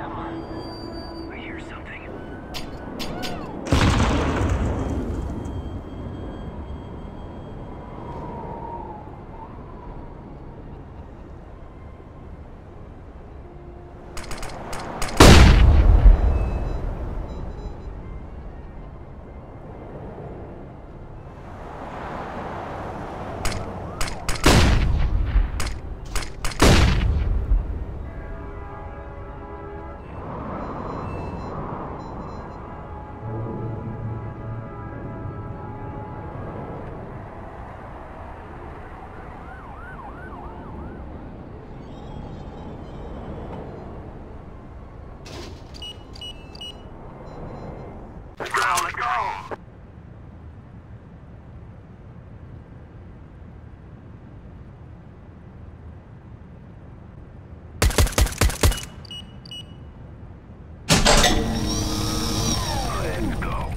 I Go, let's go! Let's go.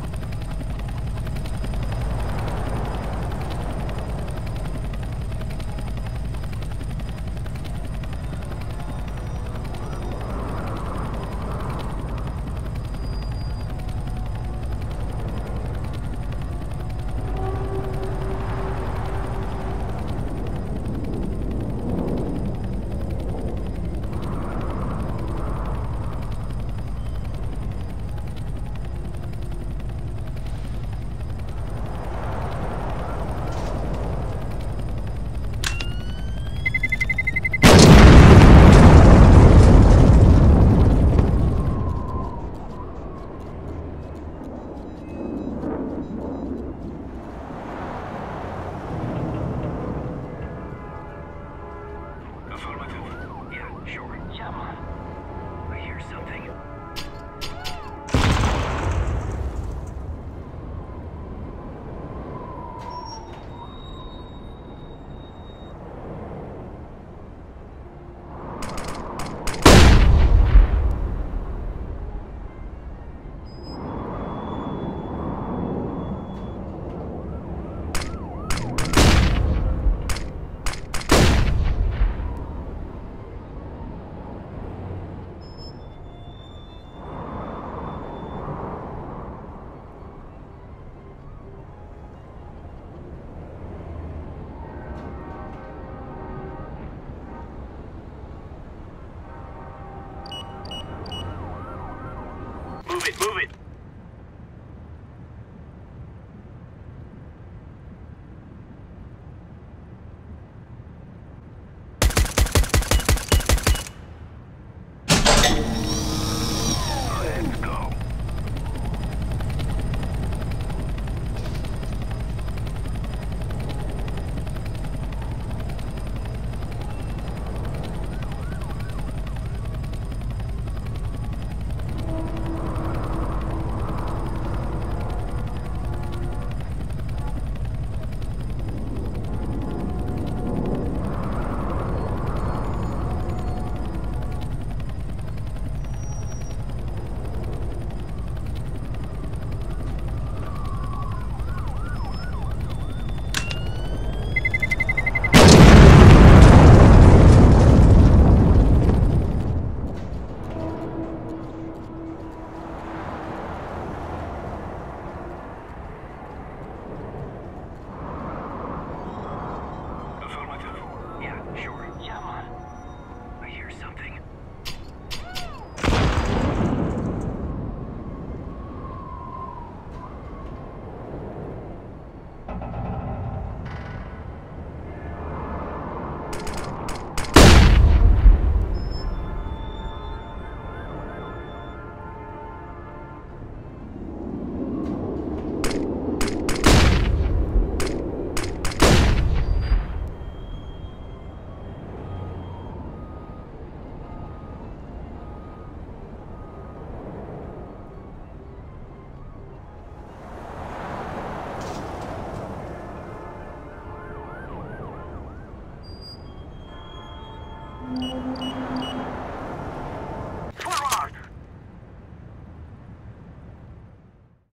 Sure. I hear something.